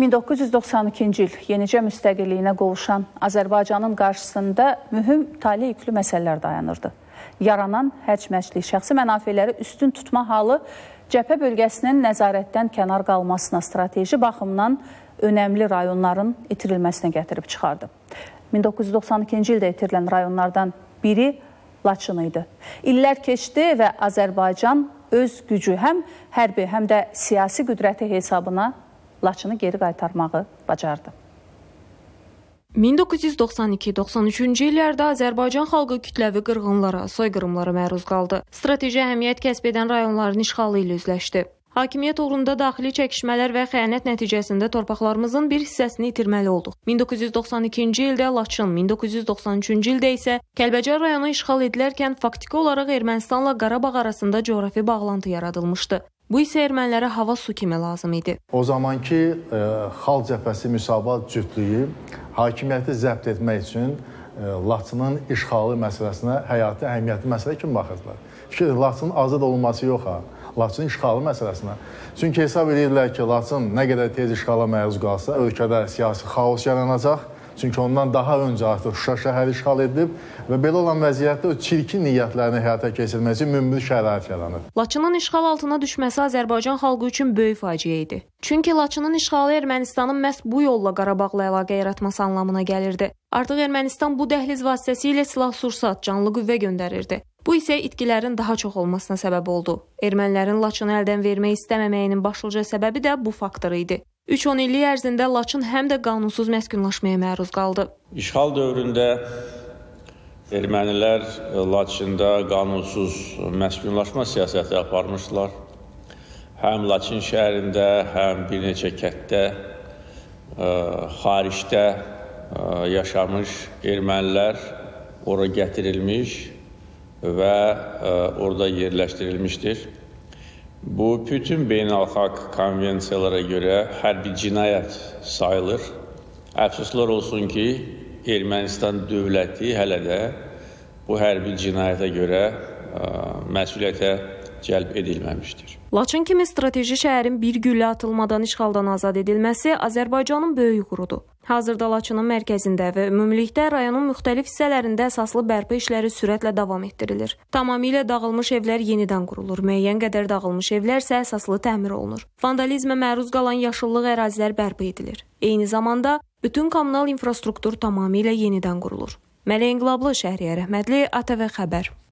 1992-ci il yenicə müstəqilliyinə qovuşan Azərbaycanın qarşısında mühüm tali yüklü məsələlər dayanırdı. Yaranan həcməclik şəxsi mənafeləri üstün tutma halı cəbhə bölgəsinin nəzarətdən kənar qalmasına strateji baxımdan önəmli rayonların itirilməsinə gətirib çıxardı. 1992-ci ildə itirilən rayonlardan biri Laçın idi. İllər keçdi və Azərbaycan öz gücü həm hərbi, həm də siyasi qüdrəti hesabına Laçını geri qaytarmağı bacardı. 1992-93-cü illərdə Azərbaycan xalqı kütləvi qırğınlara, soyqırımlara məruz qaldı. Strateji əhəmiyyət kəsb edən rayonların işğalı ilə üzləşdi. Hakimiyyət uğrunda daxili çəkişmələr və xəyanət nəticəsində torpaqlarımızın bir hissəsini itirməli olduq. 1992-ci ildə Laçın, 1993-cü ildə isə Kəlbəcər rayonu işğal edilərkən faktiki olaraq Ermənistanla Qarabağ arasında coğrafi bağlantı yaradılmışdı. Bu isə ermənilərə hava su kimi lazım idi. O zamanki e, xalq cəbhəsi müsavat cütlüyü hakimiyyəti zəbt etmək üçün e, Laçının işğalı məsələsinə həyati əhəmiyyətli məsələ kimi baxırdılar. Fikir Laçının azad olunması yox ha. Laçın işğalı məsələsinə. Çünki hesab edirdilər ki, Laçın nə qədər tez işğala məruz qalsa, ölkədə siyasi xaos yaranacaq. Çünki ondan daha öncə artıq Şuşa şəhəri işğal edilib və belə olan vəziyyətdə o çirkin niyyətlərini həyata keçirmək üçün münbit şərait yaranır. Laçının işğal altına düşməsi Azərbaycan xalqı üçün böyük faciə idi. Çünki Laçının işğalı Ermənistanın məhz bu yolla Qarabağla əlaqə yaratması anlamına gəlirdi. Artıq Ermənistan bu dəhliz vasitəsilə silah-sursat, canlı qüvvə göndərirdi. Bu isə itkilərin daha çox olmasına səbəb oldu. Ermənilərin Laçını əldən vermək istəməməyinin başlıca səbəbi də bu faktor idi. 3-10 illik ərzində Laçın həm də qanunsuz məskunlaşmaya məruz qaldı. İşğal dövründə ermənilər Laçında qanunsuz məskunlaşma siyasəti aparmışdılar. Həm Laçın şəhərində, həm bir neçə kətdə, ə, xaricdə ə, yaşamış ermənilər ora gətirilmiş və ə, orada yerləşdirilmişdir. Bu bütün beynəlxalq konvensiyalara görə hərbi cinayət sayılır. Əfsuslar olsun ki, Ermənistan dövləti hələ də bu hərbi cinayətə görə ə, məsuliyyətə cəlb edilməmişdir. Laçın kimi strateji şəhərin bir güllə atılmadan işğaldan azad edilməsi Azərbaycanın böyük uğurudur. Hazırda Laçının mərkəzində və ümumilikdə rayonun müxtəlif hissələrində əsaslı bərpa işləri sürətlə davam etdirilir. Tamamilə dağılmış evlər yenidən qurulur, müəyyən qədər dağılmış evlər isə əsaslı təmir olunur. Vandalizmə məruz qalan yaşıllıq ərazilər bərpa edilir. Eyni zamanda bütün kommunal infrastruktur tamamilə yenidən qurulur. Mələ İnqilablı Şəhriyə Rəhmətli ATV xəbər.